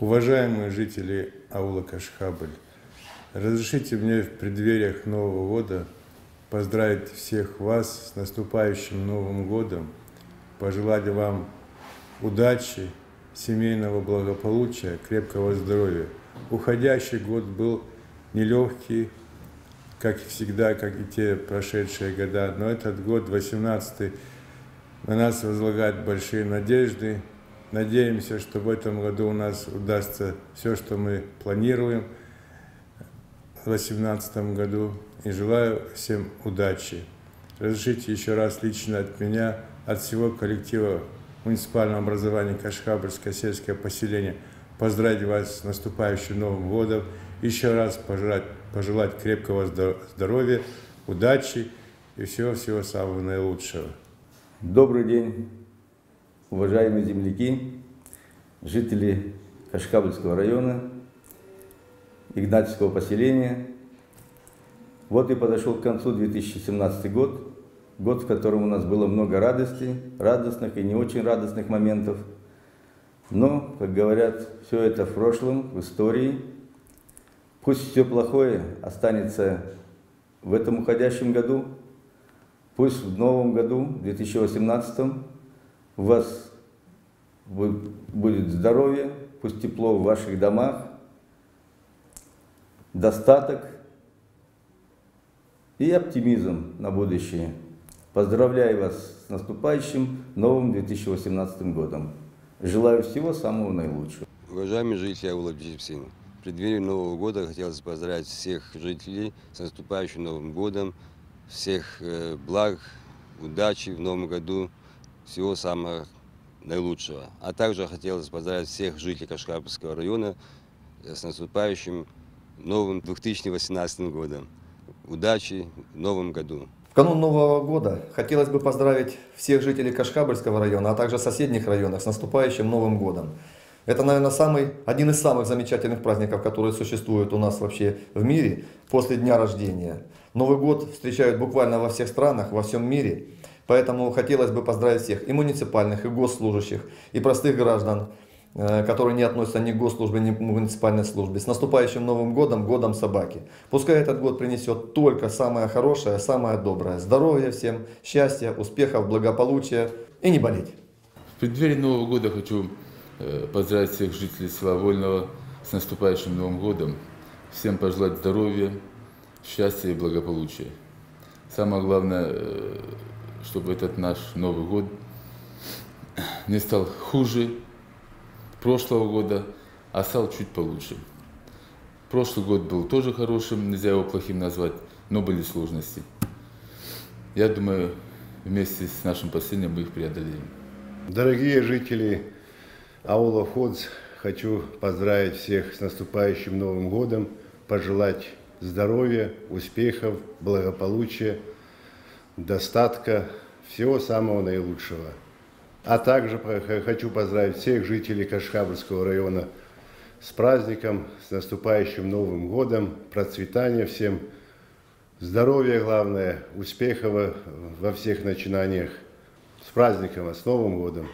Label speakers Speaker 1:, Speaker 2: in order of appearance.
Speaker 1: Уважаемые жители аула Кашхабль, разрешите мне в преддвериях Нового года поздравить всех вас с наступающим Новым годом, пожелать вам удачи, семейного благополучия, крепкого здоровья. Уходящий год был нелегкий, как и всегда, как и те прошедшие года, но этот год, 18 на нас возлагает большие надежды. Надеемся, что в этом году у нас удастся все, что мы планируем в 2018 году. И желаю всем удачи. Разрешите еще раз лично от меня, от всего коллектива муниципального образования Кашхабрское сельское поселение поздравить вас с наступающим Новым годом. Еще раз пожелать, пожелать крепкого здоровья, удачи и всего-всего самого наилучшего.
Speaker 2: Добрый день, уважаемые земляки, жители Кашкабльского района, Игнатьевского поселения. Вот и подошел к концу 2017 год, год, в котором у нас было много радости, радостных и не очень радостных моментов. Но, как говорят, все это в прошлом, в истории. Пусть все плохое останется в этом уходящем году, Пусть в новом году, в 2018, у вас будет здоровье, пусть тепло в ваших домах, достаток и оптимизм на будущее. Поздравляю вас с наступающим новым 2018 годом. Желаю всего самого наилучшего.
Speaker 3: Уважаемые жители Аула Джипсин, в преддверии Нового года хотелось поздравить всех жителей с наступающим Новым годом, всех э, благ, удачи в новом году, всего самого наилучшего. А также хотелось поздравить всех жителей Кашкарпского района с наступающим новым 2018 годом. Удачи в новом году.
Speaker 4: В канун Нового года хотелось бы поздравить всех жителей Кашкабельского района, а также соседних районов с наступающим Новым годом. Это, наверное, самый, один из самых замечательных праздников, которые существуют у нас вообще в мире после дня рождения. Новый год встречают буквально во всех странах, во всем мире. Поэтому хотелось бы поздравить всех и муниципальных, и госслужащих, и простых граждан, э, которые не относятся ни к госслужбе, ни к муниципальной службе. С наступающим Новым годом, годом собаки. Пускай этот год принесет только самое хорошее, самое доброе. Здоровья всем, счастья, успехов, благополучия и не болеть.
Speaker 5: В преддверии Нового года хочу Э, поздравить всех жителей села Вольного с наступающим Новым годом. Всем пожелать здоровья, счастья и благополучия. Самое главное, э, чтобы этот наш Новый год не стал хуже прошлого года, а стал чуть получше. Прошлый год был тоже хорошим, нельзя его плохим назвать, но были сложности. Я думаю, вместе с нашим поселением мы их преодолеем.
Speaker 6: Дорогие жители Аула Ходс, хочу поздравить всех с наступающим Новым годом, пожелать здоровья, успехов, благополучия, достатка, всего самого наилучшего. А также хочу поздравить всех жителей Кашхабрского района с праздником, с наступающим Новым годом, процветания всем, здоровья главное, успехов во всех начинаниях. С праздником, с Новым годом!